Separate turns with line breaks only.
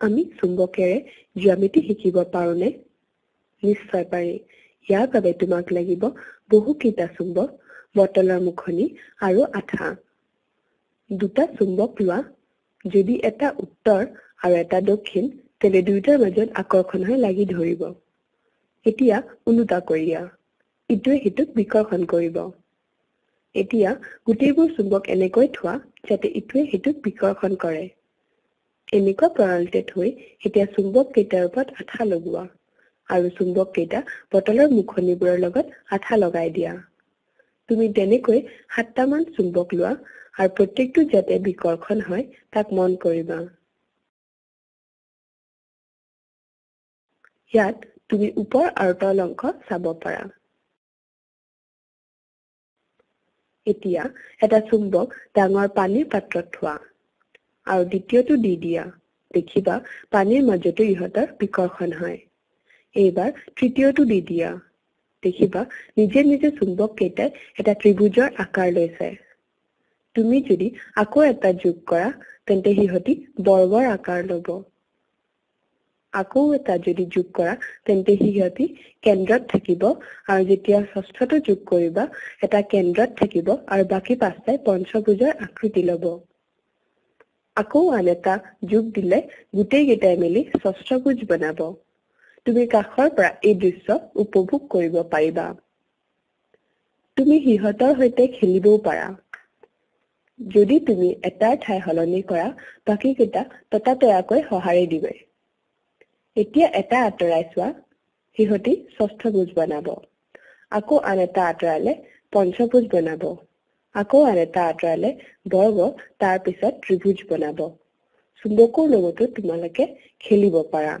আমি চুম্বকেৰে জ্যামিতি শিকিব পাৰোনে? নিশ্চয় পাৰি। ইয়াৰ বাবে তোমাক লাগিব বহুকেইটা চুম্বক বটলৰ মুখনি আৰু আঠা। দুটা চুম্বক লোৱা যদি এটা উত্তৰ আৰু এটা দক্ষিণ তেনে দুয়োটাৰ মাজত আকৰ্ষণ হৈ লাগি ধৰিব। এতিয়া ওলোটা কৰিয়া ইটোৱে সিটোক বিকৰ্ষণ কৰিব। এতিয়া গোটেইবোৰ চুম্বক এনেকৈ থোৱা যাতে ইটোৱে সিটোক বিকৰ্ষণ কৰে। এনেকুৱা প্ৰণালীতে থৈ এতিয়া চুম্বক কেইটাৰ ওপৰত আঠা লগোৱা আৰু চুম্বক কেইটা বটলৰ মুখনিবোৰৰ লগত আঠা লগাই দিয়া। তুমি তেনেকৈ সাতটামান চুম্বক লোৱা আৰু প্ৰত্যেকটো যাতে বিকৰ্ষণ হয় তাক মন কৰিবা। ইয়াত তুমি ওপৰ আৰু তল অংশ চাব পাৰা। এতিয়া এটা চুম্বক ডাঙৰ পানীৰ পাত্ৰত থোৱা। আৰু দ্বিতীয়টো দি দিয়া। দেখিবা পানীৰ মাজতো ইহঁতৰ বিকৰ্ষণ হয়। এইবাৰ তৃতীয়টো দি দিয়া। দেখিবা নিজে নিজে চুম্বক কেইটাই এটা ত্ৰিভুজৰ আকাৰ লৈছে। তুমি যদি আকৌ এটা যোগ কৰা তেন্তে সিহঁতি বৰ্গৰ আকাৰ লব। আকৌ এটা যদি যোগ কৰা তেন্তে সিহঁতি কেন্দ্ৰত থাকিব আৰু যেতিয়া ষষ্ঠটো যোগ কৰিবা এটা কেন্দ্ৰত থাকিব আৰু বাকী পাঁচটাই পঞ্চভুজৰ আকৃতি লব। আকৌ আন এটা যোগ দিলে গোটেইকেইটাই মিলি ষষ্ঠভুজ বনাব তুমি কাষৰ পৰা এই দৃশ্য উপভোগ কৰিব পাৰিবা তুমি সিহঁতৰ সৈতে খেলিবও পাৰা যদি তুমি এটাৰ ঠাই সলনি কৰা বাকীকেইটা ততাতয়াকৈ সঁহাৰি দিবে এতিয়া এটা আঁতৰাই চোৱা সিহঁতি ষষ্ঠভুজ বনাব আকৌ আন এটা আঁতৰালে পঞ্চভুজ বনাব আকৌ আন এটা আঁতৰালে বৰ্গ তাৰ পিছত ত্ৰিভুজ বনাব। চুম্বকৰ লগতো তোমালোকে খেলিব পাৰা।